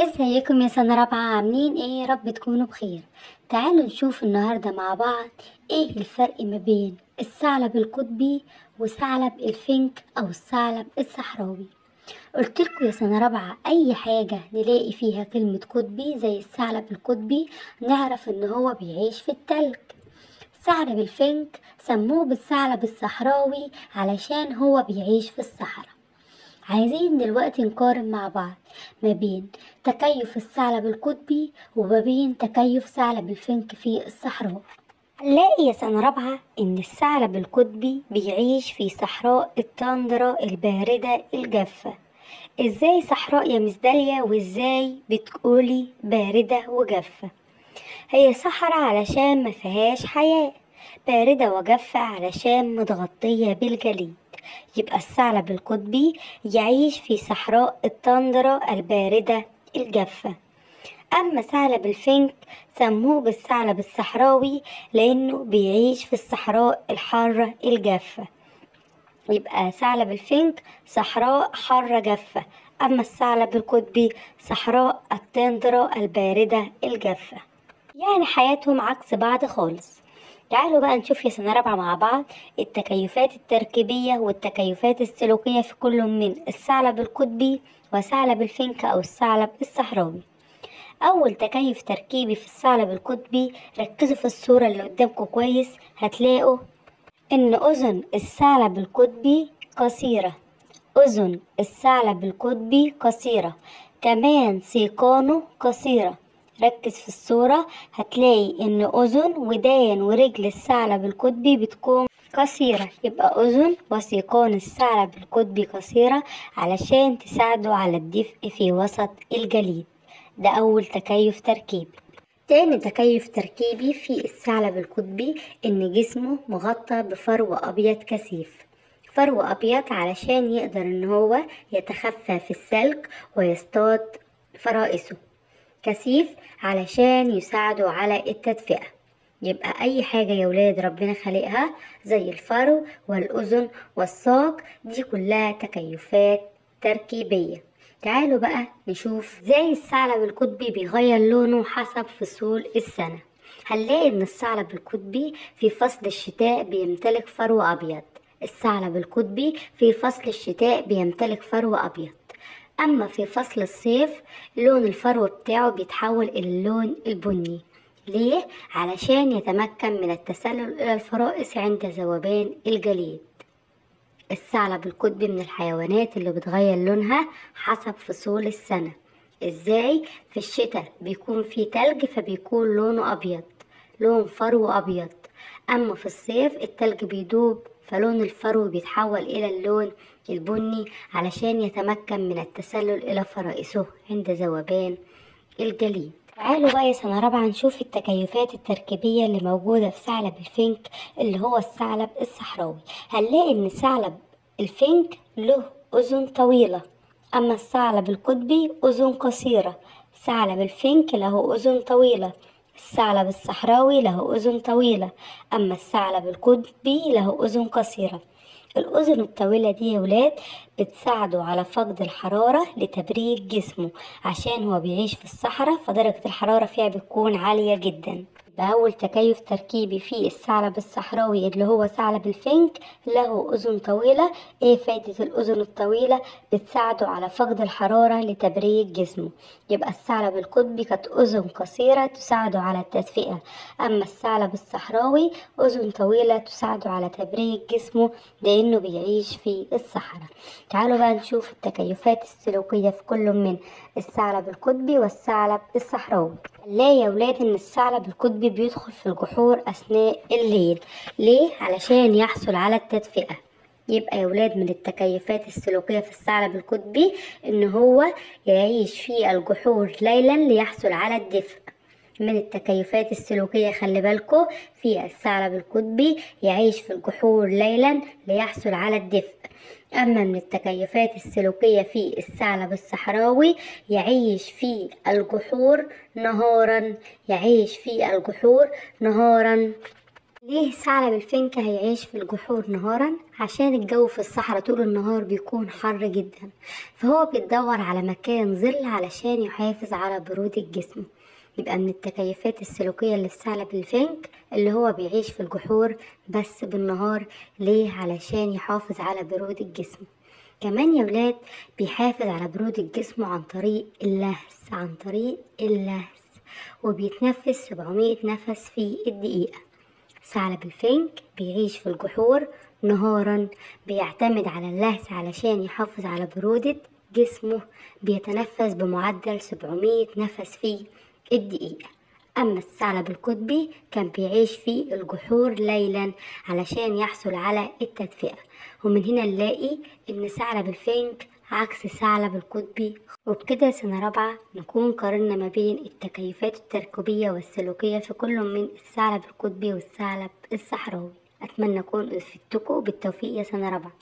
ازيكم يا سنة رابعة عاملين إيه؟ رب تكونوا بخير. تعالوا نشوف النهاردة مع بعض إيه الفرق ما بين الثعلب القطبي وثعلب الفنك أو الثعلب الصحراوي. قلتلكوا يا سنة رابعة أي حاجة نلاقي فيها كلمة قطبي زي الثعلب القطبي نعرف إن هو بيعيش في التلج. ثعلب الفنك سموه بالثعلب الصحراوي علشان هو بيعيش في الصحراء. عايزين دلوقتي نقارن مع بعض ما بين تكيف الثعلب القطبي وما بين تكيف ثعلب الفنك في الصحراء. هنلاقي يا سنة رابعة إن الثعلب القطبي بيعيش في صحراء التندرة الباردة الجافة. إزاي صحراء يا مس داليا وإزاي بتقولي باردة وجافة؟ هي صحراء علشان ما فيهاش حياة باردة وجافة علشان متغطية بالجليد. يبقى الثعلب القطبي يعيش في صحراء التندرة الباردة الجافة. أما ثعلب الفنك سموه بالثعلب الصحراوي لأنه بيعيش في الصحراء الحارة الجافة. يبقى ثعلب الفنك صحراء حارة جافة. أما الثعلب القطبي صحراء التندرة الباردة الجافة. يعني حياتهم عكس بعض خالص. تعالوا بقى نشوف يا سنة رابعة مع بعض التكيفات التركيبية والتكيفات السلوكية في كل من الثعلب القطبي وثعلب الفنك أو الثعلب الصحراوي. أول تكيف تركيبي في الثعلب القطبي ركزوا في الصورة اللي قدامكم كويس هتلاقوا إن أذن الثعلب القطبي قصيرة أذن الثعلب القطبي قصيرة كمان سيقانه قصيرة ركز في الصورة هتلاقي إن أذن ودان ورجل الثعلب القطبي بتكون قصيرة. يبقى أذن وسيقان الثعلب القطبي قصيرة علشان تساعده على الدفء في وسط الجليد. ده أول تكيف تركيبي. تاني تكيف تركيبي في الثعلب القطبي إن جسمه مغطى بفرو أبيض كثيف. فرو أبيض علشان يقدر إن هو يتخفى في السلك ويصطاد فرائسه. كثيف علشان يساعدوا على التدفئة. يبقى أي حاجة يا ولاد ربنا خلقها زي الفرو والأذن والساق دي كلها تكيفات تركيبية. تعالوا بقى نشوف إزاي الثعلب القطبي بيغير لونه حسب فصول السنة. هنلاقي إن الثعلب القطبي في فصل الشتاء بيمتلك فرو أبيض. الثعلب القطبي في فصل الشتاء بيمتلك فرو أبيض. أما في فصل الصيف لون الفرو بتاعه بيتحول إلى اللون البني ليه؟ علشان يتمكن من التسلل إلى الفرائس عند ذوبان الجليد الثعلب القطبي من الحيوانات اللي بتغير لونها حسب فصول السنة إزاي؟ في الشتاء بيكون فيه تلج فبيكون لونه أبيض لون فرو أبيض أما في الصيف التلج بيدوب فلون الفرو بيتحول إلى اللون البني علشان يتمكن من التسلل إلى فرائسه عند ذوبان الجليد. تعالوا بقى يا سنة رابعة نشوف التكيفات التركيبية اللي موجودة في ثعلب الفنك اللي هو الثعلب الصحراوي. هنلاقي إن ثعلب الفنك له أذن طويلة أما الثعلب القطبي أذن قصيرة. ثعلب الفنك له أذن طويلة. الثعلب الصحراوي له أذن طويلة أما الثعلب القطبي له أذن قصيرة. الأذن الطويلة دي يا ولاد بتساعده على فقد الحرارة لتبريد جسمه عشان هو بيعيش في الصحراء فدرجة الحرارة فيها بتكون عالية جدا. ده أول تكيف تركيبي في الثعلب الصحراوي اللي هو ثعلب الفنك له أذن طويلة. إيه فايدة الأذن الطويلة؟ بتساعده على فقد الحرارة لتبريد جسمه. يبقى الثعلب القطبي كانت أذن قصيرة تساعده على التدفئة. أما الثعلب الصحراوي أذن طويلة تساعده على تبريد جسمه لأنه بيعيش في الصحراء. تعالوا بقى نشوف التكيفات السلوكية في كل من الثعلب القطبي والثعلب الصحراوي. لا يا ولاد إن الثعلب القطبي بيدخل في الجحور أثناء الليل. ليه؟ علشان يحصل على التدفئة. يبقى يا ولاد من التكيفات السلوكية في الثعلب القطبي إن هو يعيش في الجحور ليلا ليحصل على الدفء. من التكيفات السلوكية خلي بالكو في الثعلب القطبي يعيش في الجحور ليلا ليحصل على الدفء. أما من التكيفات السلوكية في الثعلب الصحراوي يعيش في الجحور نهارا يعيش في الجحور نهارا. ليه الثعلب الفنك هيعيش في الجحور نهارا؟ عشان الجو في الصحراء طول النهار بيكون حر جدا فهو بيدور على مكان ظل علشان يحافظ على برودة جسمه يبقى من التكيفات السلوكية للثعلب الفنك اللي هو بيعيش في الجحور بس بالنهار ليه؟ علشان يحافظ على برودة جسمه كمان يا ولاد بيحافظ على برودة جسمه عن طريق اللهس عن طريق اللهس وبيتنفس 700 نفس في الدقيقة. ثعلب الفنك بيعيش في الجحور نهارا بيعتمد على اللهس علشان يحافظ على برودة جسمه. بيتنفس بمعدل 700 نفس في الدقيقة. أما الثعلب القطبي كان بيعيش في الجحور ليلا علشان يحصل على التدفئة. ومن هنا نلاقي إن ثعلب الفنك عكس الثعلب القطبي. وبكده سنة رابعة نكون قارنا ما بين التكيفات التركيبية والسلوكية في كل من الثعلب القطبي والثعلب الصحراوي. أتمنى أكون أفدتكم بالتوفيق يا سنة رابعة.